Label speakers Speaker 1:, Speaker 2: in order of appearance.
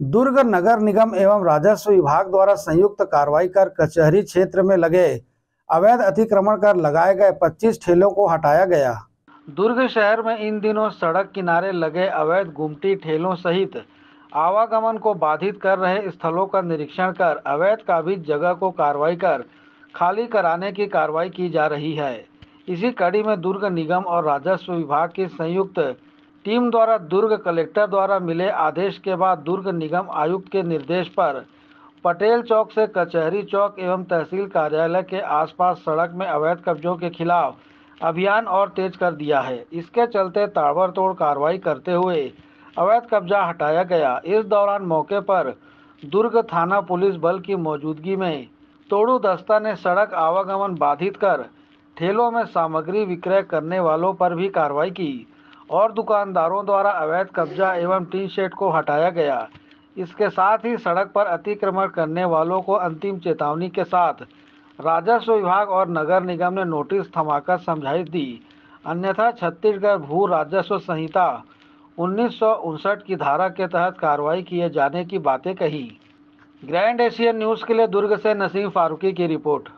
Speaker 1: दुर्ग नगर निगम एवं राजस्व विभाग द्वारा संयुक्त कार्रवाई कर कचहरी क्षेत्र में लगे अवैध अतिक्रमण कर लगाए गए 25 ठेलों को हटाया गया। दुर्ग शहर में इन दिनों सड़क किनारे लगे अवैध गुमटी ठेलों सहित आवागमन को बाधित कर रहे स्थलों का निरीक्षण कर अवैध काबिज जगह को कार्रवाई कर खाली कराने की कार्रवाई की जा रही है। इसी कड़ी में दुर्ग निगम और राजस्व विभाग की संयुक्त टीम द्वारा दुर्ग कलेक्टर द्वारा मिले आदेश के बाद दुर्ग निगम आयुक्त के निर्देश पर पटेल चौक से कचहरी चौक एवं तहसील कार्यालय के आसपास सड़क में अवैध कब्जों के खिलाफ अभियान और तेज कर दिया है। इसके चलते ताबड़तोड़ कार्रवाई करते हुए अवैध कब्जा हटाया गया। इस दौरान मौके पर दुर्ग थाना पुलिस बल की मौजूदगी में तोड़ू दस्ता ने सड़क आवागमन बाधित कर ठेलों में सामग्री विक्रय करने वालों पर भी कार्रवाई की। और दुकानदारों द्वारा अवैध कब्जा एवं टी शेड को हटाया गया। इसके साथ ही सड़क पर अतिक्रमण करने वालों को अंतिम चेतावनी के साथ राजस्व विभाग और नगर निगम ने नोटिस थमाकर समझाइश दी। अन्यथा छत्तीसगढ़ भू राजस्व संहिता उन्नीस सौ उनसठ की धारा के तहत कार्रवाई किए जाने की बातें कही। ग्रैंड एशियन न्यूज़ के लिए दुर्ग से नसीम फारूकी की रिपोर्ट।